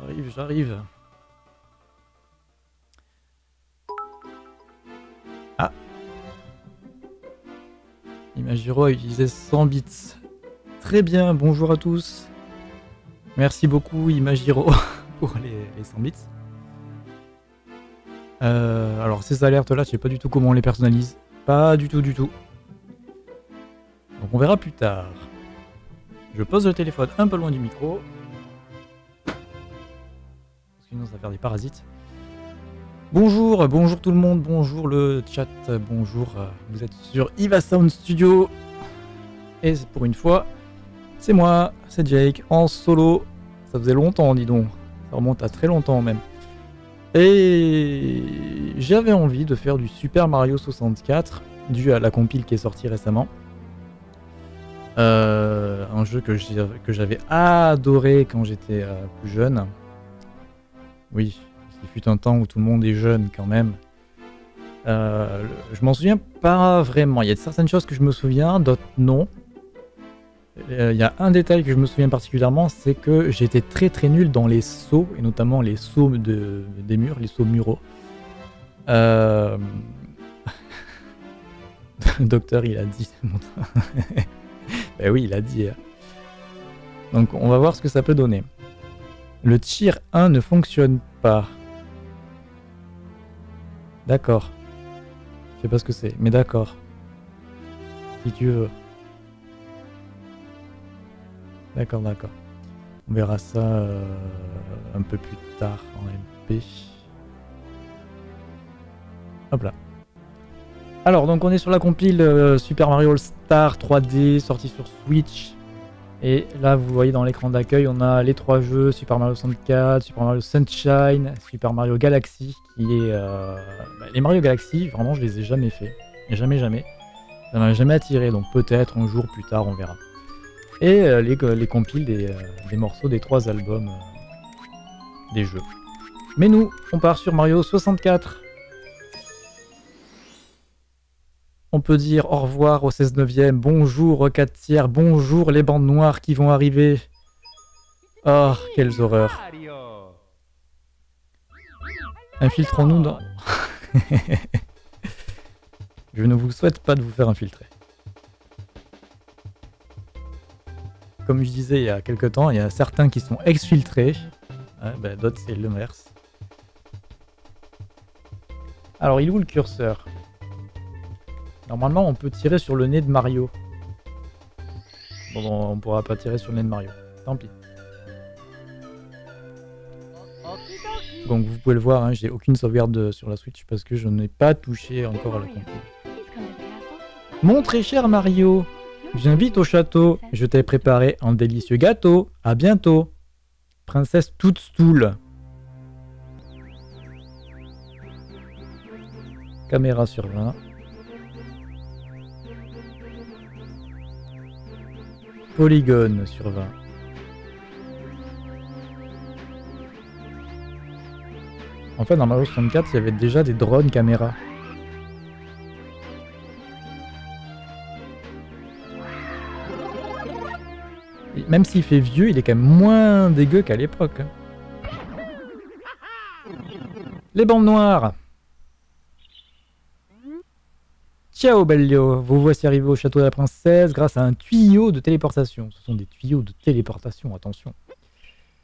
j'arrive, j'arrive. Ah Imagiro a utilisé 100 bits. Très bien, bonjour à tous. Merci beaucoup Imagiro pour les, 100 bits. Euh, alors ces alertes là, je sais pas du tout comment on les personnalise. Pas du tout du tout. Donc on verra plus tard. Je pose le téléphone un peu loin du micro. Des parasites. Bonjour, bonjour tout le monde, bonjour le chat, bonjour. Euh, vous êtes sur Iva Sound Studio. Et pour une fois, c'est moi, c'est Jake, en solo. Ça faisait longtemps, dis donc. Ça remonte à très longtemps même. Et j'avais envie de faire du Super Mario 64, dû à la compile qui est sortie récemment. Euh, un jeu que j'avais adoré quand j'étais euh, plus jeune. Oui, il fut un temps où tout le monde est jeune quand même. Euh, je m'en souviens pas vraiment. Il y a certaines choses que je me souviens, d'autres non. Il y a un détail que je me souviens particulièrement, c'est que j'étais très très nul dans les sauts, et notamment les sauts de, des murs, les sauts muraux. Docteur, il a dit. ben oui, il a dit. Hein. Donc on va voir ce que ça peut donner. Le tir 1 ne fonctionne pas. D'accord. Je sais pas ce que c'est, mais d'accord. Si tu veux. D'accord, d'accord. On verra ça euh, un peu plus tard en MP. Hop là. Alors, donc on est sur la compile euh, Super Mario All Star 3D sortie sur Switch. Et là, vous voyez dans l'écran d'accueil, on a les trois jeux Super Mario 64, Super Mario Sunshine, Super Mario Galaxy, qui est. Euh, bah, les Mario Galaxy, vraiment, je les ai jamais fait. Jamais, jamais. Ça m'a jamais attiré, donc peut-être un jour plus tard, on verra. Et euh, les, les, compiles des, des, morceaux des trois albums des jeux. Mais nous, on part sur Mario 64. On peut dire au revoir au 16 9e, bonjour au 4 tiers, bonjour les bandes noires qui vont arriver. Oh, quelles horreurs. Infiltrons-nous dans... Je ne vous souhaite pas de vous faire infiltrer. Comme je disais il y a quelques temps, il y a certains qui sont exfiltrés, ben, d'autres c'est l'inverse. Alors il est où le curseur? Normalement, on peut tirer sur le nez de Mario. Bon, on pourra pas tirer sur le nez de Mario. Tant pis. Donc vous pouvez le voir, hein, j'ai aucune sauvegarde sur la Switch parce que je n'ai pas touché encore à la console. Mon très cher Mario, viens vite au château, je t'ai préparé un délicieux gâteau. À bientôt. Princesse toute stoule. Caméra sur 20. Polygone sur 20. En fait, dans Mario 64, il y avait déjà des drones caméras. même s'il fait vieux, il est quand même moins dégueu qu'à l'époque. Hein. Les bandes noires Ciao Bellio, vous voici arrivé au château de la princesse grâce à un tuyau de téléportation. Ce sont des tuyaux de téléportation, attention.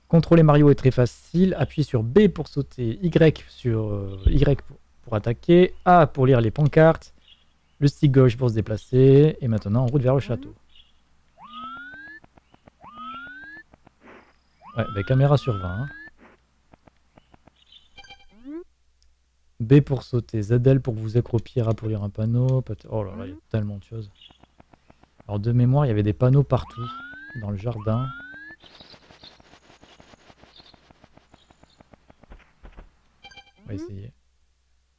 Contrôler Mario est très facile. Appuyez sur B pour sauter, Y sur euh, Y pour, attaquer, A pour lire les pancartes, le stick gauche pour se déplacer, et maintenant en route vers le château. Ouais, bah, caméra sur 20. B pour sauter, ZL pour vous accroupir, A pour lire un panneau. Oh là là, il y a tellement de choses. Alors de mémoire, il y avait des panneaux partout dans le jardin. On va essayer.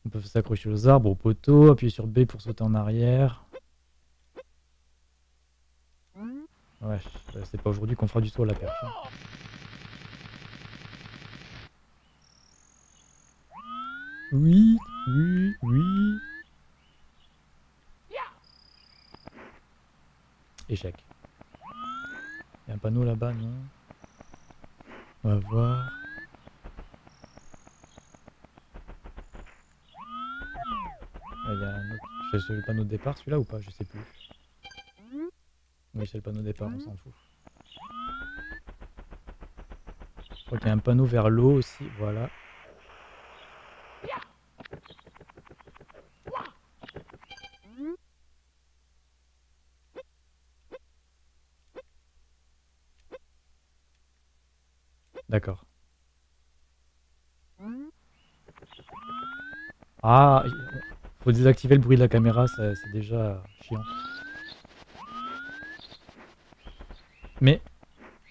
On peut s'accrocher aux arbres, aux poteaux, appuyer sur B pour sauter en arrière. Ouais, c'est pas aujourd'hui qu'on fera du saut à la perche. Hein. Oui, oui, oui. Échec. Il y a un panneau là-bas, non? On va voir. Ah, il y a un autre... C'est le panneau de départ, celui-là ou pas? Je sais plus. Oui, c'est le panneau de départ, on s'en fout. Je crois qu'il y a un panneau vers l'eau aussi, voilà. D'accord. Ah, faut désactiver le bruit de la caméra, c'est déjà chiant. Mais,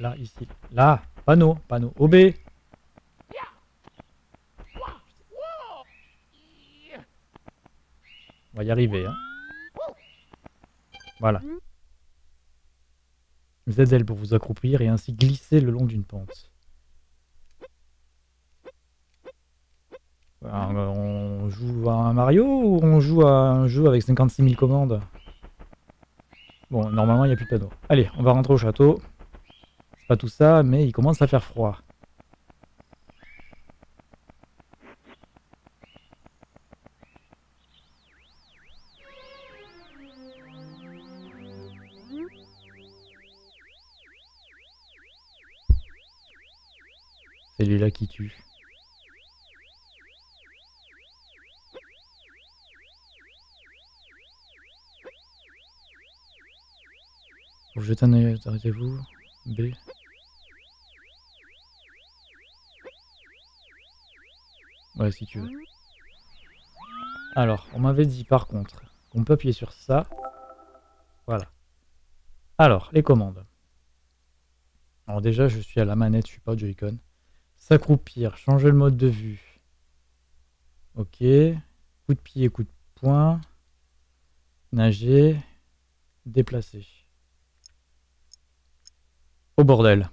là, ici, là, panneau, panneau, OB. On va y arriver, hein. Voilà. ZL pour vous accroupir et ainsi glisser le long d'une pente. On joue à un Mario ou on joue à un jeu avec 56 000 commandes? Bon, normalement, il n'y a plus de panneau. Allez, on va rentrer au château. C'est pas tout ça, mais il commence à faire froid. C'est lui-là qui tue. Jetez un œil, arrêtez-vous. B. Ouais, si tu veux. Alors, on m'avait dit par contre qu'on peut appuyer sur ça. Voilà. Alors, les commandes. Alors déjà, je suis à la manette, je suis pas au Joy-Con. S'accroupir, changer le mode de vue. Ok. Coup de pied, coup de poing. Nager. Déplacer. Au bordel.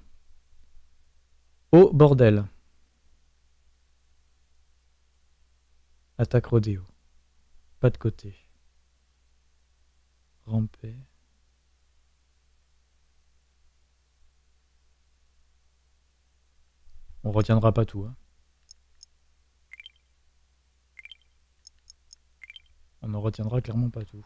Au bordel. Attaque rodéo. Pas de côté. Ramper. On retiendra pas tout. Hein. On ne retiendra clairement pas tout.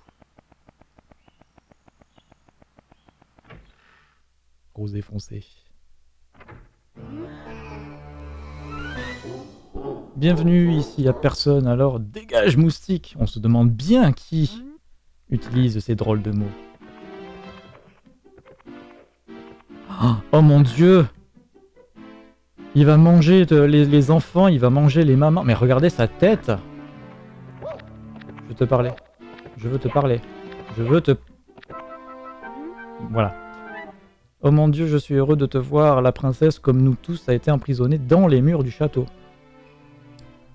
Bienvenue, ici à personne, alors dégage moustique On se demande bien qui utilise ces drôles de mots. Oh mon dieu Il va manger les, les, enfants, il va manger les mamans. Mais regardez sa tête Je veux te parler. Je veux te parler. Je veux te... Voilà. Oh mon dieu, je suis heureux de te voir, la princesse, comme nous tous, a été emprisonnée dans les murs du château.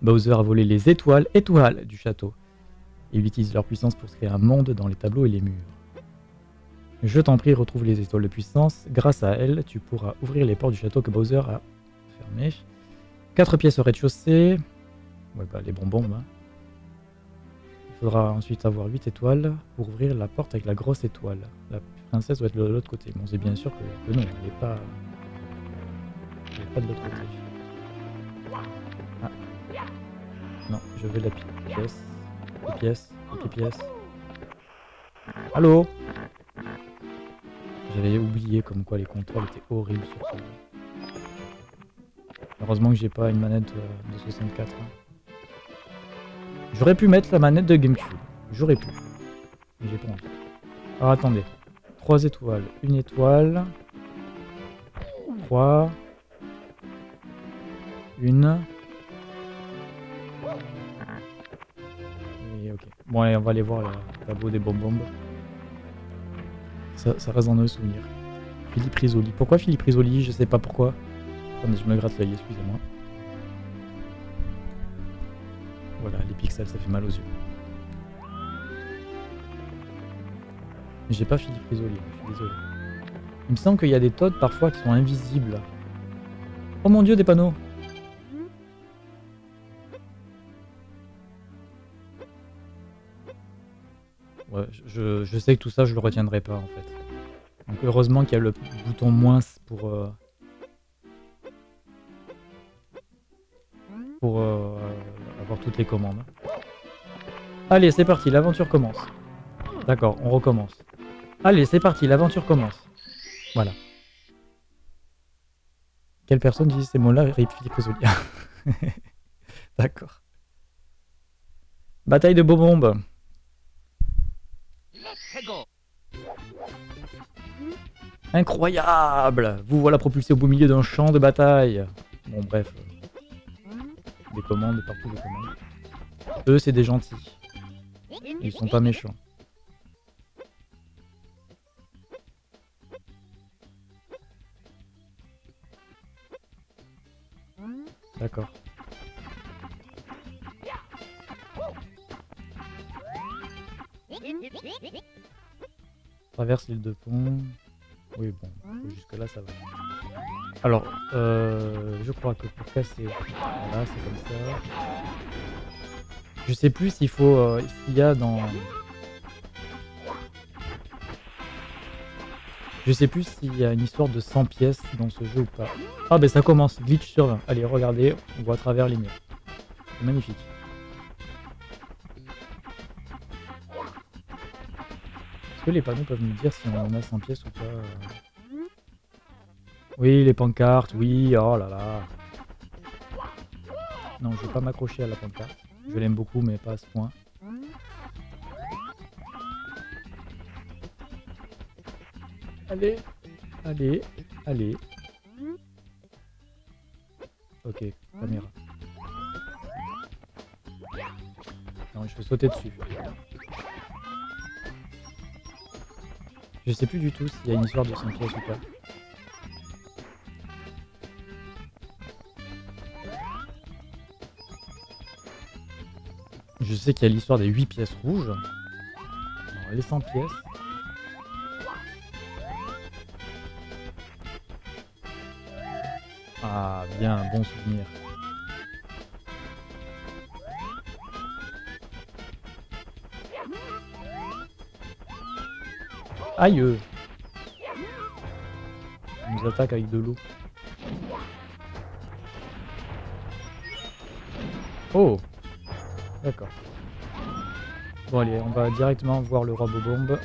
Bowser a volé les étoiles, étoiles du château. Il utilise leur puissance pour créer un monde dans les tableaux et les murs. Je t'en prie, retrouve les étoiles de puissance. Grâce à elles, tu pourras ouvrir les portes du château que Bowser a fermées. Quatre pièces au rez-de-chaussée. Ouais, bah, les bonbons, hein. Il faudra ensuite avoir 8 étoiles pour ouvrir la porte avec la grosse étoile. Princesse doit être de l'autre côté. Bon, c'est bien sûr que, non, elle n'est pas... Pas de l'autre côté. Ah. Non, je veux la pièce. Les pièces, les pièces. Allô? J'avais oublié comme quoi les contrôles étaient horribles sur ce jeu. Heureusement que j'ai pas une manette de 64. J'aurais pu mettre la manette de Gamecube. J'aurais pu. Mais j'ai pas envie. Alors attendez. 3 étoiles. Une étoile. 3. Une. Et ok. Bon allez, on va aller voir le tableau des bonbons. Ça, ça reste dans nos souvenirs. Philippe Risoli. Pourquoi Philippe Risoli? Je sais pas pourquoi. Attendez, je me gratte l'œil, excusez-moi. Voilà, les pixels, ça fait mal aux yeux. J'ai pas Philippe Risoli, je suis désolé. Il me semble qu'il y a des Toads parfois qui sont invisibles. Oh mon dieu, des panneaux Ouais, je, je, sais que tout ça, je le retiendrai pas en fait. Donc heureusement qu'il y a le bouton moins pour... Euh, pour euh, avoir toutes les commandes. Allez, c'est parti, l'aventure commence. D'accord, on recommence. Allez, c'est parti, l'aventure commence. Voilà. Quelle personne dit ces mots-là Rip Philippe D'accord. Bataille de Beaubombe. Incroyable Vous voilà propulsé au beau milieu d'un champ de bataille. Bon, bref. Des commandes, partout des commandes. Eux, c'est des gentils. Ils sont pas méchants. D'accord. Traverse l'île de Pont. Oui, bon, jusque là ça va. Alors, euh, je crois que pour casser, voilà, c'est comme ça. Je sais plus s'il faut, euh, s'il y a dans. Je sais plus s'il y a une histoire de 100 pièces dans ce jeu ou pas. Ah ben ça commence, glitch sur 20. Allez, regardez, on voit à travers les murs. C'est magnifique. Est-ce que les panneaux peuvent nous dire si on a 100 pièces ou pas? Oui, les pancartes, oui, oh là là. Non, je vais pas m'accrocher à la pancarte. Je l'aime beaucoup, mais pas à ce point. Allez, allez, allez. Ok, caméra. Non, je vais sauter dessus. Je sais plus du tout s'il y a une histoire de 5 pièces ou pas. Je sais qu'il y a l'histoire des 8 pièces rouges. Alors, les 100 pièces. Ah, bien, bon souvenir. Aïe On nous attaque avec de l'eau. Oh D'accord. Bon allez, on va directement voir le robot bombe.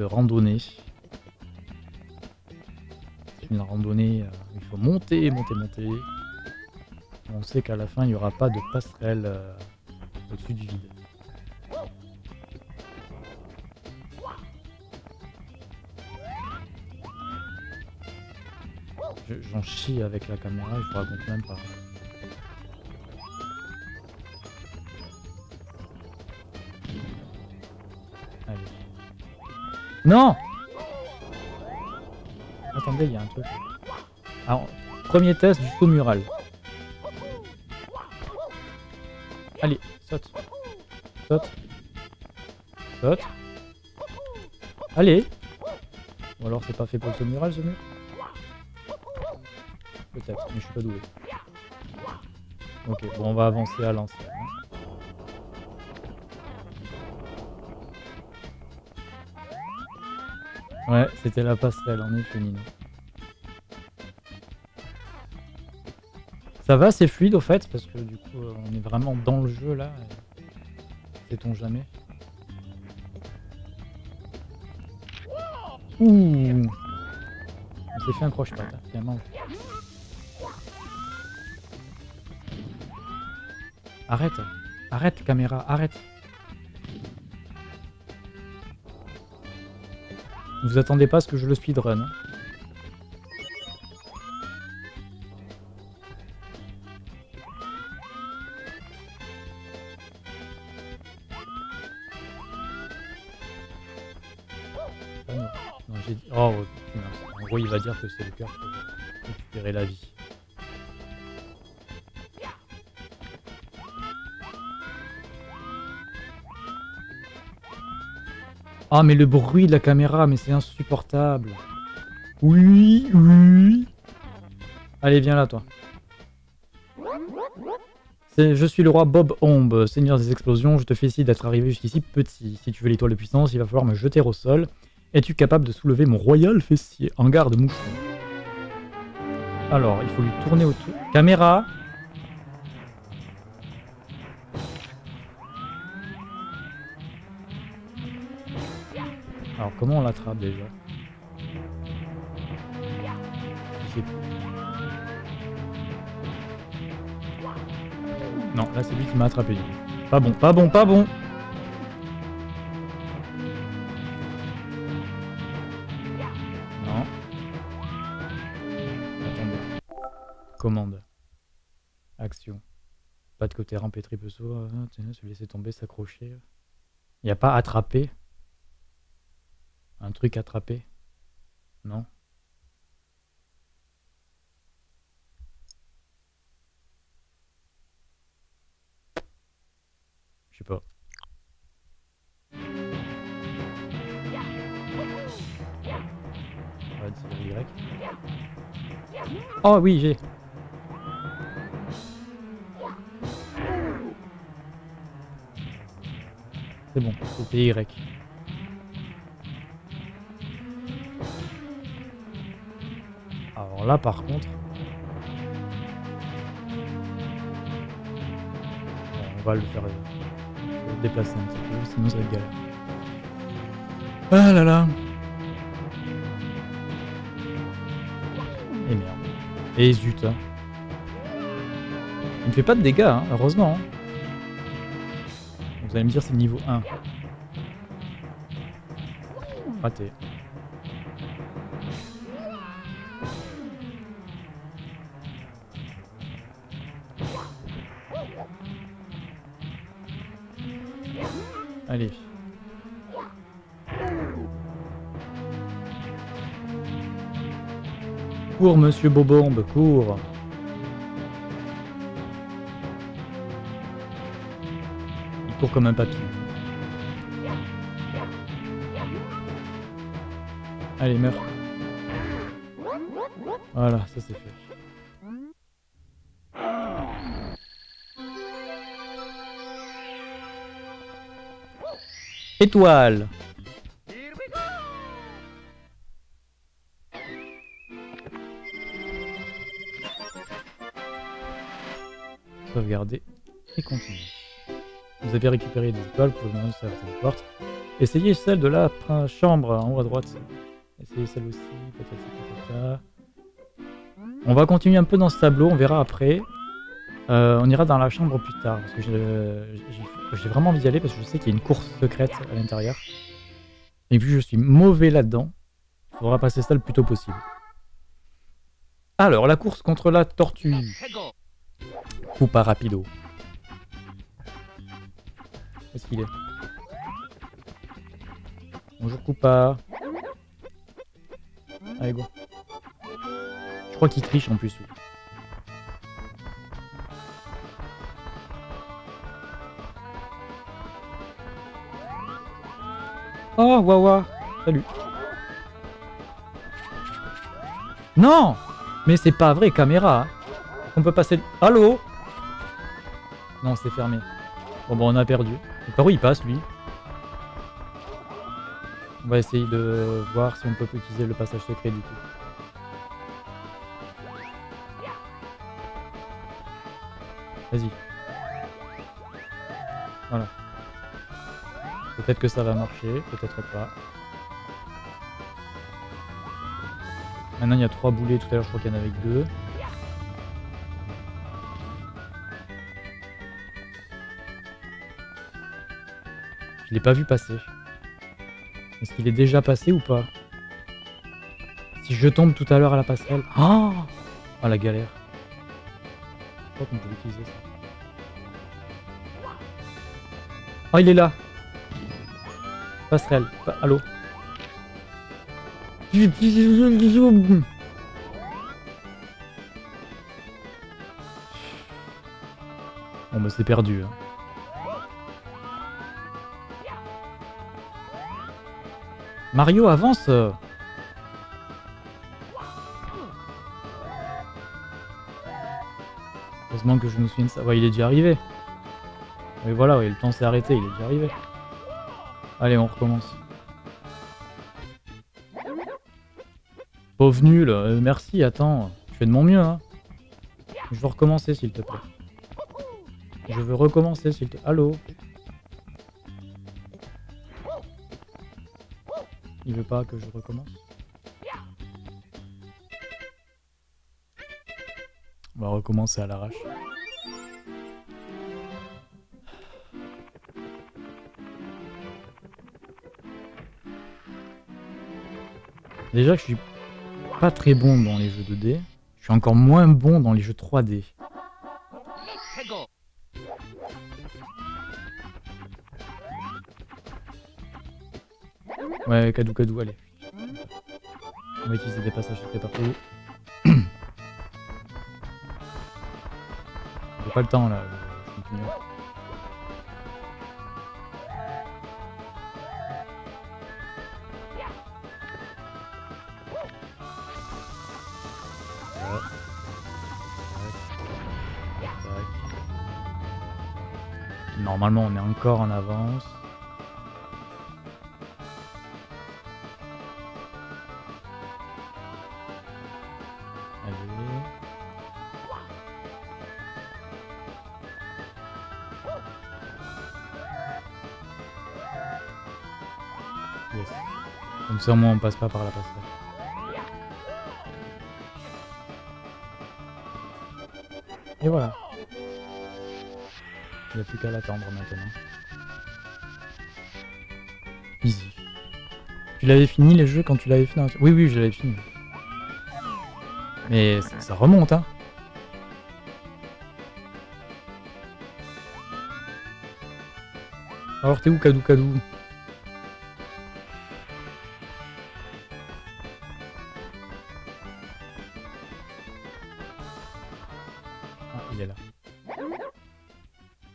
Randonnée. Une randonnée, euh, il faut monter, monter, monter. On sait qu'à la fin, il n'y aura pas de passerelle euh, au-dessus du vide. J'en chie avec la caméra, je vous raconte même pas. Non Attendez, il y a un truc. Alors, premier test du saut mural. Allez, saute. Saute. Saute. Allez Ou alors c'est pas fait pour le saut mural ce mur Peut-être, mais je suis pas doué. Ok, bon, on va avancer à l'ancienne. Ouais, c'était la passerelle, en effet, Nino. Ça va, c'est fluide au fait, parce que du coup, on est vraiment dans le jeu là. Sait-on jamais? Ouh On s'est fait un croche-patte, hein, finalement. Arrête Arrête, caméra, arrête Vous attendez pas à ce que je le speedrun. Ah non, non. Oh, en gros il va dire que c'est le cœur pour récupérer la vie. Ah, mais le bruit de la caméra, mais c'est insupportable. Oui, oui. Allez, viens là, toi. Je suis le roi Bob Omb, seigneur des explosions. Je te félicite d'être arrivé jusqu'ici petit. Si tu veux l'étoile de puissance, il va falloir me jeter au sol. Es-tu capable de soulever mon royal fessier? En garde, mouchon. Alors, il faut lui tourner autour. Caméra comment on l'attrape déjà. Non, là c'est lui qui m'a attrapé. Pas bon, pas bon, pas bon Non. Attendez. Commande. Action. Pas de côté rampe et triple saut. tiens, se laisser tomber, s'accrocher. Il n'y a pas attraper Un truc attrapé Non Je sais pas. Oh oui, j'ai. C'est bon, c'était Y. Là, par contre. On va le faire euh, le déplacer un petit peu, sinon ça va être galère. Ah là là Et merde. Et zut. hein. Il ne fait pas de dégâts, hein, heureusement. hein. Vous allez me dire c'est niveau 1. Raté. Cours, monsieur Bobombe, cours. Il court comme un papillon. Allez, meurs. Voilà, ça c'est fait. Étoile Sauvegarder et continuer. Vous avez récupéré des étoiles pour le moment de certaines portes. Essayez celle de la chambre en haut à droite. Essayez celle aussi. patata. On va continuer un peu dans ce tableau, on verra après. Euh, on ira dans la chambre plus tard. Parce que j'ai vraiment envie d'y aller parce que je sais qu'il y a une course secrète à l'intérieur. Et vu que je suis mauvais là-dedans, il faudra passer ça le plus tôt possible. Alors, la course contre la tortue. Coupa rapido. Où est-ce qu'il est Bonjour Coupa. Allez, go. Je crois qu'il triche en plus. Oh, Wawa. Salut. Non Mais c'est pas vrai, caméra. On peut passer... Allô? Non, c'est fermé. Bon, bon, on a perdu. Par où il passe, lui On va essayer de voir si on peut utiliser le passage secret, du coup. Vas-y. Voilà. Peut-être que ça va marcher, peut-être pas. Maintenant, il y a trois boulets. Tout à l'heure, je crois qu'il y en avait deux. Je l'ai pas vu passer. Est-ce qu'il est déjà passé ou pas? Si je tombe tout à l'heure à la passerelle... Oh Ah la galère. Je crois qu'on peut utiliser ça. Oh il est là Passerelle. Pa- Allô? Bon bah c'est perdu. hein. Mario avance euh. Heureusement que je me souviens de ça. Ouais, il est déjà arrivé. Oui, voilà, ouais, le temps s'est arrêté, il est déjà arrivé. Allez, on recommence. Pauvre nul, euh, merci, attends. Je fais de mon mieux, hein. Je veux recommencer, s'il te plaît. Je veux recommencer, s'il te... Allô? Il veut pas que je recommence On va recommencer à l'arrache. Déjà je suis pas très bon dans les jeux 2D, je suis encore moins bon dans les jeux 3D. Ouais, cadou cadou, allez. On va utiliser des passages secrets partout. J'ai pas le temps là, je continue. Voilà. Tac. Tac. Normalement on est encore en avance. Yes. Comme ça, au moins, on passe pas par la passerelle. Et voilà. Il n'y a plus qu'à l'attendre maintenant. Easy. Tu l'avais fini les jeux quand tu l'avais dans... Oui, oui, je l'avais fini. Mais ça, ça remonte, hein. Alors, t'es où, Kadou Kadou?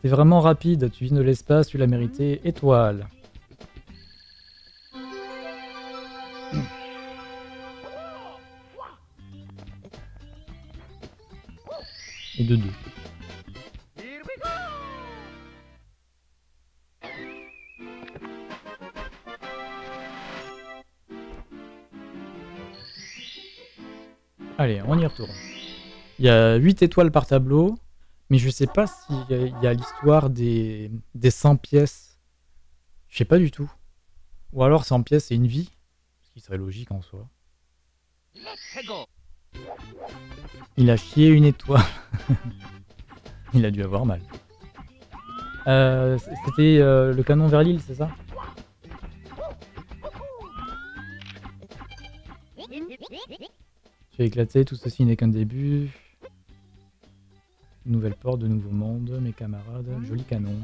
Vraiment rapide, tu viens de l'espace, tu l'as mérité. Étoile. Et de deux. Allez, on y retourne. Il y a 8 étoiles par tableau, mais je sais pas s'il y a l'histoire des, des 100 pièces. Je sais pas du tout. Ou alors 100 pièces, c'est une vie. Ce qui serait logique en soi. Il a chié une étoile. Il a dû avoir mal. Euh, C'était euh, le canon vers l'île, c'est ça? Tu as éclaté, tout ceci n'est qu'un début. Nouvelle porte, de nouveaux mondes, mes camarades, joli canon.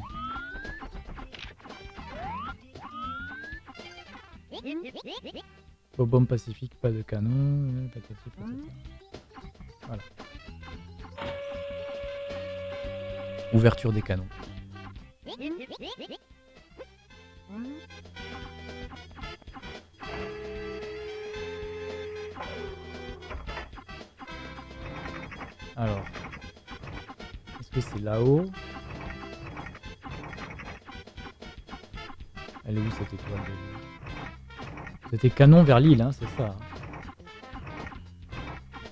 Au bombe pacifique, pas de canon. euh, patati patata. Voilà. Ouverture des canons. Alors, c'est là-haut Elle est où cette étoile déjà C'était canon vers l'île, hein, c'est ça.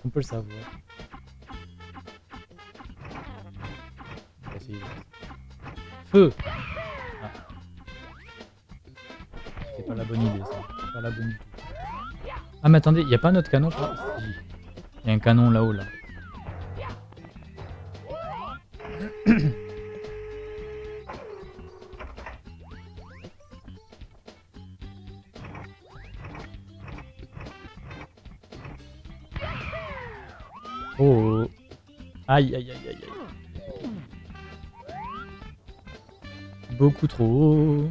On peut le savoir. Feu Ah. Pas la bonne idée ça. Pas la bonne tout. Ah mais attendez, il a pas un autre canon? Il y a un canon là-haut là. Oh. Aïe aïe aïe aïe aïe. Beaucoup trop haut.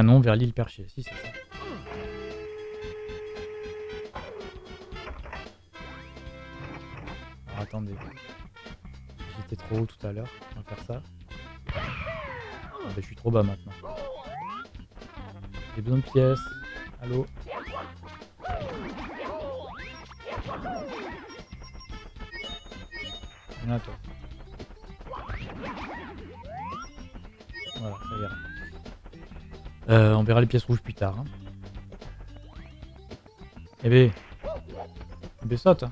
Canon vers l'île perchée, si c'est ça. Attendez. J'étais trop haut tout à l'heure. On va faire ça. Ah, bah, je suis trop bas maintenant. J'ai besoin de pièces. Allô Viens toi. Euh, on verra les pièces rouges plus tard. Hein. Eh ben... Eh ben saute hein.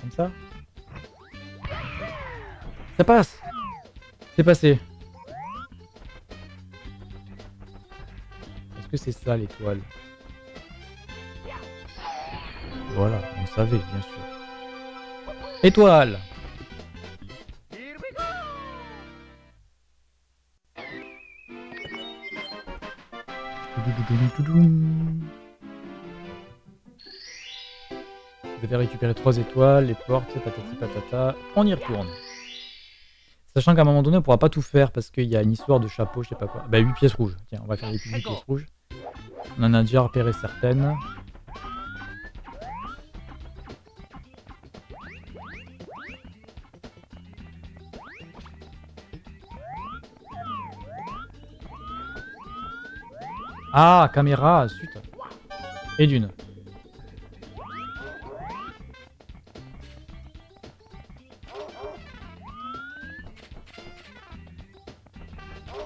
Comme ça. Ça passe C'est passé. Est-ce que c'est ça l'étoile? Bien sûr. Étoile Vous avez récupéré trois étoiles, les portes, patati patata. On y retourne. Sachant qu'à un moment donné, on pourra pas tout faire parce qu'il y a une histoire de chapeau, je sais pas quoi. Bah 8 pièces rouges. Tiens, on va faire les 8 pièces rouges. On en a déjà repéré certaines. Ah, caméra, zut. Et d'une.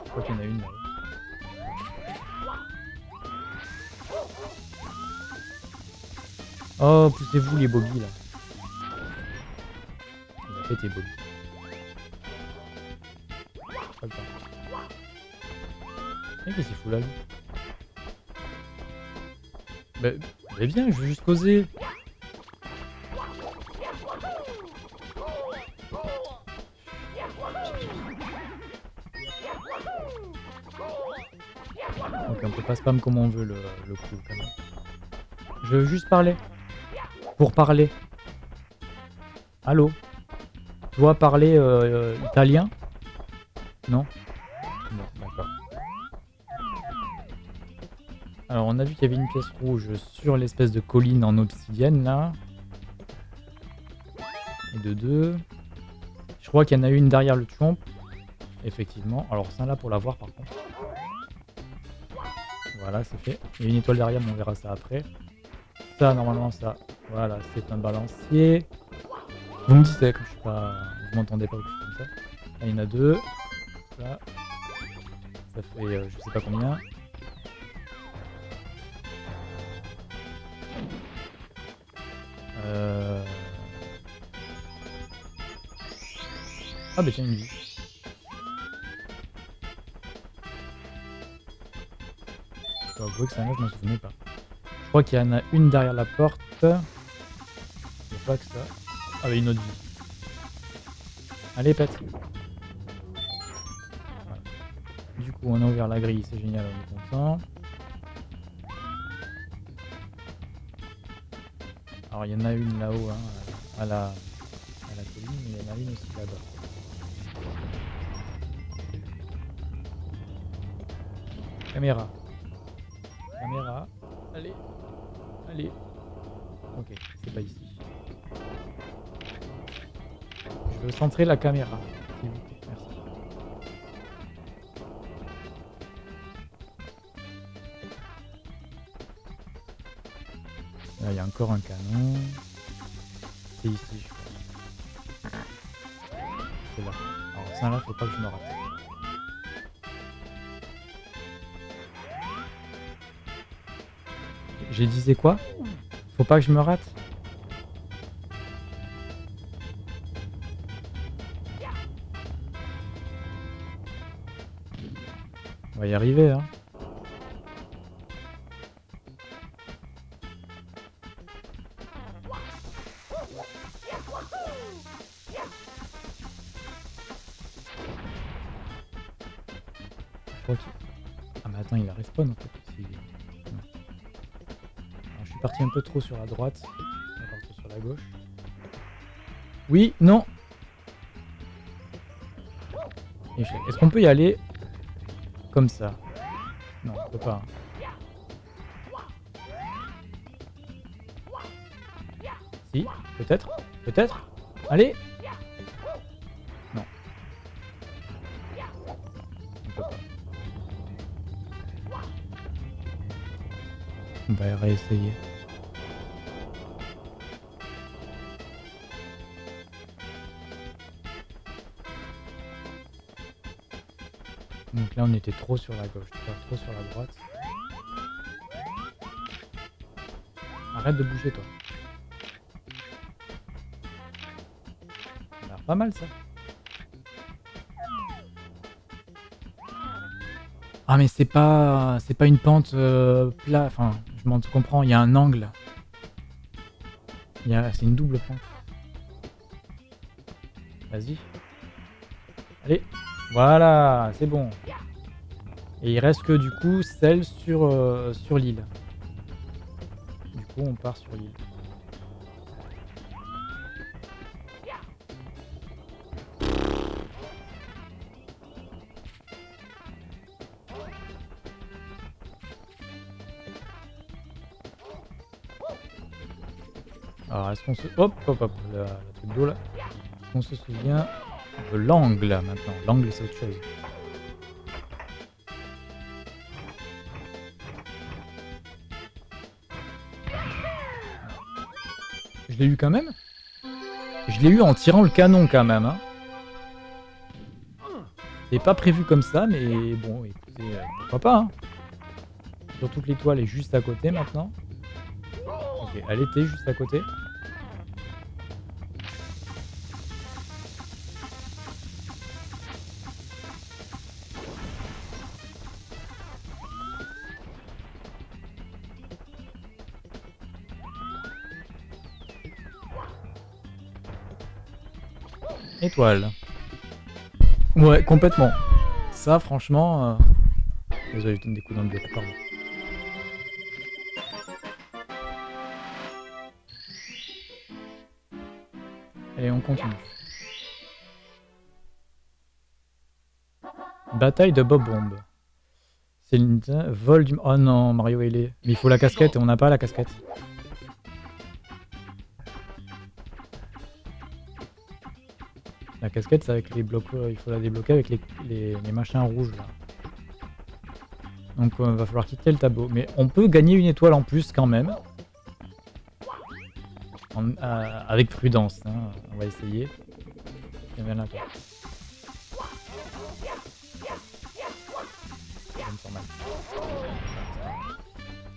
Je crois qu'il y en a une là. Oh, poussez-vous les Bobby là. Il a pété temps. Et qu'est-ce qu'il fout là lui bah, bah viens, je veux juste causer. Ok, on peut pas spam comme on veut le, coup quand même. Je veux juste parler. Pour parler. Allô? Tu dois parler euh, euh, italien? Non, on a vu qu'il y avait une pièce rouge sur l'espèce de colline en obsidienne là. Et de deux. Je crois qu'il y en a une derrière le chomp. Effectivement. Alors ça là pour la voir par contre. Voilà, c'est fait. Il y a une étoile derrière, mais on verra ça après. Ça, normalement, ça, voilà, c'est un balancier. Vous me dites que je suis pas... Vous m'entendez pas comme ça. Là, il y en a deux. Là. Ça fait euh, je sais pas combien. Euh... Ah bah tiens, une vie. Je dois que ça, je m'en souvenais pas. Je crois qu'il y en a une derrière la porte. A pas que ça. Ah bah une autre vie. Allez, pète. Du coup, on a ouvert la grille, c'est génial, on est content. Alors, il y en a une là-haut, hein, à, la, à la colline, mais il y en a une aussi là-bas. Caméra. Caméra. Allez. Allez. Ok, c'est pas ici. Je veux centrer la caméra, Là, il y a encore un canon. C'est ici, je crois. C'est là. Alors ça, là, faut pas que je me rate. J'ai disais quoi? Faut pas que je me rate? On va y arriver, hein. Trop sur la droite. Partir sur la gauche. Oui, non. Est-ce qu'on peut y aller comme ça? Non, on peut pas. Si, peut-être. Peut-être. Allez Non. On va réessayer. On était trop sur la gauche, trop sur la droite. Arrête de bouger toi. Ça a l'air pas mal ça. Ah mais c'est pas c'est pas une pente euh, plat, enfin je m'en comprends, il y a un angle. C'est une double pente. Vas-y. Allez. Voilà, c'est bon. Et il reste que du coup celle sur, euh, sur l'île. Du coup on part sur l'île. Alors est-ce qu'on se... Hop hop hop, la, truc d'eau là. Est-ce qu'on se souvient de l'angle maintenant? L'angle c'est autre chose. Je l'ai eu quand même Je l'ai eu en tirant le canon quand même. Hein. C'est pas prévu comme ça, mais bon, écoutez, euh, pourquoi pas. Hein. Surtout que l'étoile est juste à côté maintenant. Elle était juste à côté. Ouais, complètement. Ça, franchement... Euh... Désolé, je donne des coups dans le pardon. Allez, on continue. Bataille de Bob Bomb. C'est une vol du... Oh non, Mario il est... Mais il faut la casquette et on n'a pas la casquette. Casquette, c'est avec les blocs, il faut la débloquer avec les, machins rouges là. Donc il euh, va falloir quitter le tableau. Mais on peut gagner une étoile en plus quand même. Euh, avec prudence, hein. on va essayer.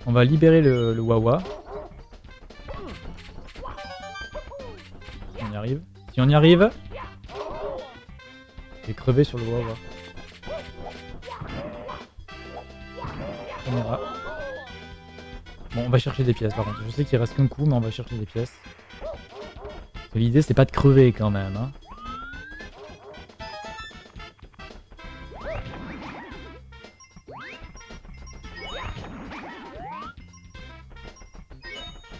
On va libérer le, le Wawa. On y arrive. Si on y arrive, j'ai crevé sur le Wawa. On ira. Bon, on va chercher des pièces par contre. Je sais qu'il reste qu'un coup, mais on va chercher des pièces. L'idée, c'est pas de crever quand même. Hein.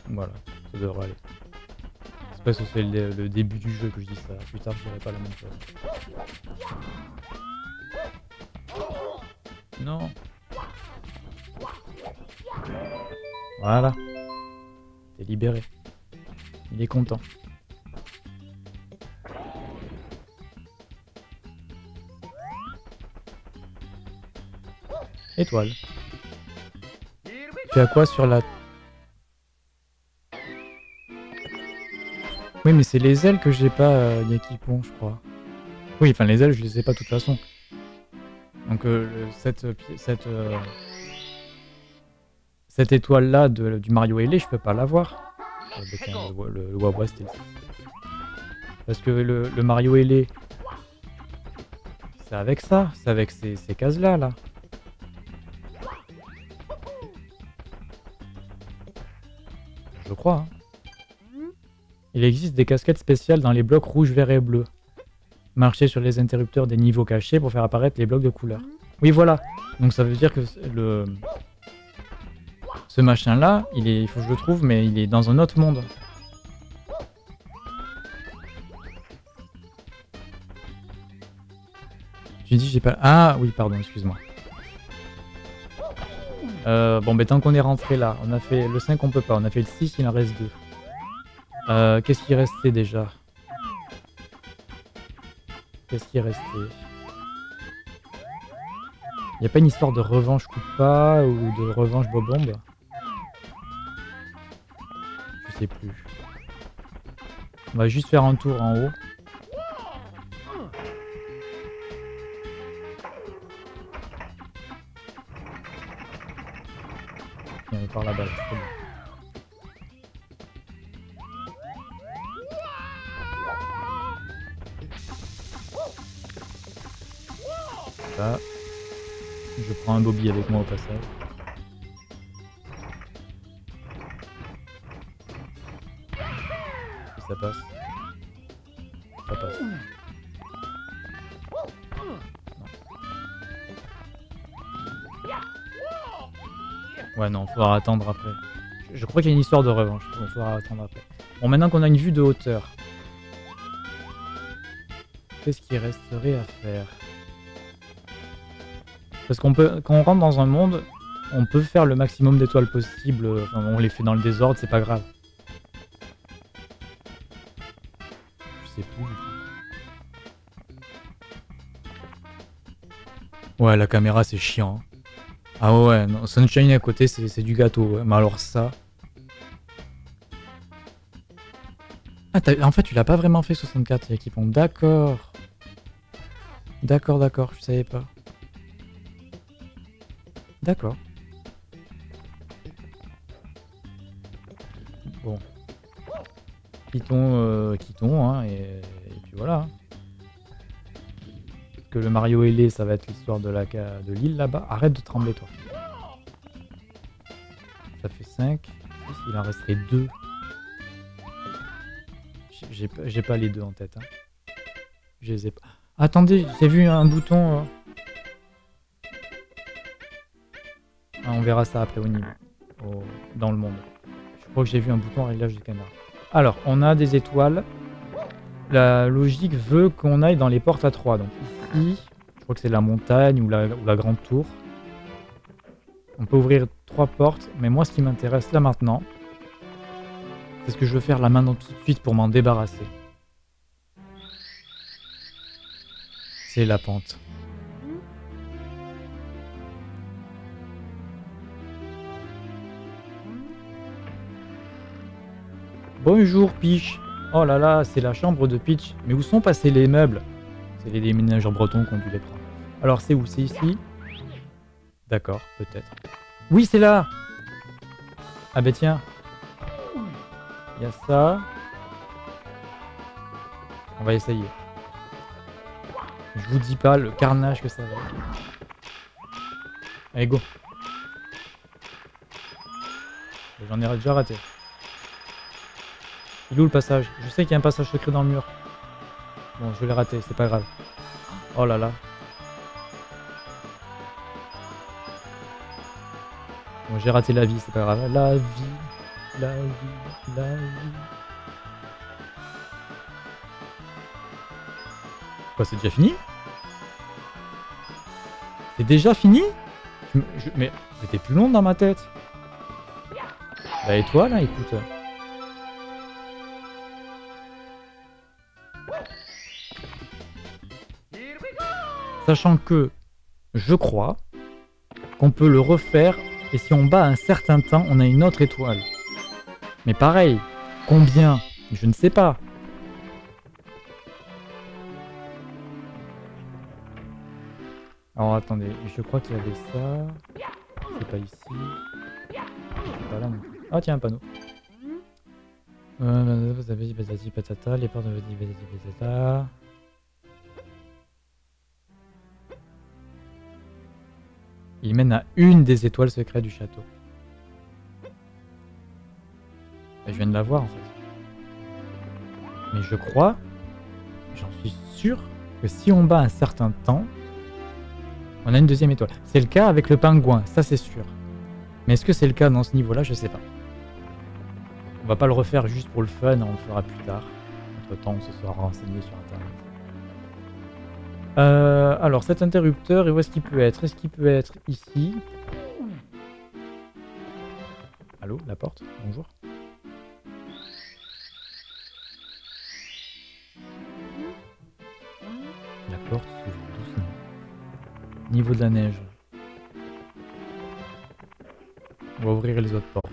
Voilà, ça devrait aller. C'est parce que c'est le, début du jeu que je dis ça. Plus tard, je dirais pas la même chose. Non. Voilà. T'es libéré. Il est content. Étoile. Tu as quoi sur la... Oui mais c'est les ailes que j'ai pas, euh, Yakipon, je crois. Oui, enfin les ailes, je les ai pas de toute façon. Donc euh, cette, cette, euh, cette étoile là de, du Mario Ailé, je peux pas l'avoir. Le, le, Parce que le, Mario Ailé, c'est avec ça, c'est avec ces, ces cases là là. Je crois. Hein. Il existe des casquettes spéciales dans les blocs rouge, vert et bleu marcher sur les interrupteurs des niveaux cachés pour faire apparaître les blocs de couleur. Oui, voilà. Donc ça veut dire que le ce machin là, il est, il faut que je le trouve, mais il est dans un autre monde. J'ai dit j'ai pas. Ah oui, pardon, excuse-moi. Euh, bon, mais tant qu'on est rentré là, on a fait le 5, on peut pas. On a fait le 6, il en reste 2. Euh, Qu'est-ce qui restait déjà? Qu'est-ce qui est resté? Il n'y a pas une histoire de revanche Koopa ou de revanche Bobombe? Je sais plus. On va juste faire un tour en haut. Par là-bas, bien. Je prends un Bobby avec moi au passage. Si ça passe. Ça passe. Non. Ouais non, faudra attendre après. Je, crois qu'il y a une histoire de revanche. Bon, faudra attendre après. Bon, maintenant qu'on a une vue de hauteur. Qu'est-ce qui resterait à faire? Parce qu'on peut, quand on rentre dans un monde, on peut faire le maximum d'étoiles possible. Enfin, on les fait dans le désordre, c'est pas grave. Je sais plus. Ouais, la caméra c'est chiant. hein. Ah ouais, non, Sunshine à côté c'est du gâteau. Mais alors ça. Ah, en fait, tu l'as pas vraiment fait 64 équipements. D'accord. D'accord, d'accord, je savais pas. D'accord. Bon. Quittons, euh, quittons, hein, et, puis voilà. que le Mario ailé, ça va être l'histoire de la de l'île là-bas. Arrête de trembler, toi. Ça fait 5. Il en resterait 2. J'ai pas- les deux en tête. Hein. Je les ai pas. Attendez, j'ai vu un bouton. Ah, on verra ça après au niveau, au- dans le monde. Je crois que j'ai vu un bouton réglage du canard. Alors, on a des étoiles. La logique veut qu'on aille dans les portes à 3. Donc ici, je crois que c'est la montagne ou la, ou la grande tour. On peut ouvrir trois portes, mais moi ce qui m'intéresse là maintenant, c'est ce que je veux faire là maintenant tout de suite pour m'en débarrasser. C'est la pente. Bonjour Peach. Oh là là, c'est la chambre de Peach. Mais où sont passés les meubles? C'est les déménageurs bretons qui ont dû les prendre. Alors c'est où? C'est ici? D'accord, peut-être. Oui, c'est là Ah bah tiens. Il y a ça. On va essayer. Je vous dis pas le carnage que ça va être. Allez, go. J'en ai déjà raté. Il où le passage? Je sais qu'il y a un passage secret dans le mur. Bon, je l'ai raté, c'est pas grave. Oh là là. Bon, j'ai raté la vie, c'est pas grave. La vie, la vie, la vie. Quoi, c'est déjà fini? C'est déjà fini? Mais c'était plus long dans ma tête. Bah et toi là, écoute. Sachant que je crois qu'on peut le refaire et si on bat un certain temps, on a une autre étoile. Mais pareil, combien Je ne sais pas. Alors attendez, je crois qu'il y avait ça. C'est pas ici. C'est pas là non. Ah tiens, un panneau. Euh, patata, les portes de patata. Il mène à une des étoiles secrètes du château. Je viens de la voir en fait. Mais je crois, j'en suis sûr, que si on bat un certain temps, on a une deuxième étoile. C'est le cas avec le pingouin, ça c'est sûr. Mais est-ce que c'est le cas dans ce niveau-là Je sais pas. On va pas le refaire juste pour le fun, on le fera plus tard. Entre temps, on se sera renseigné sur internet. Euh, alors cet interrupteur, et où est-ce qu'il peut être? Est-ce qu'il peut être ici? Allô, la porte? Bonjour. La porte s'ouvre doucement. Niveau de la neige. On va ouvrir les autres portes.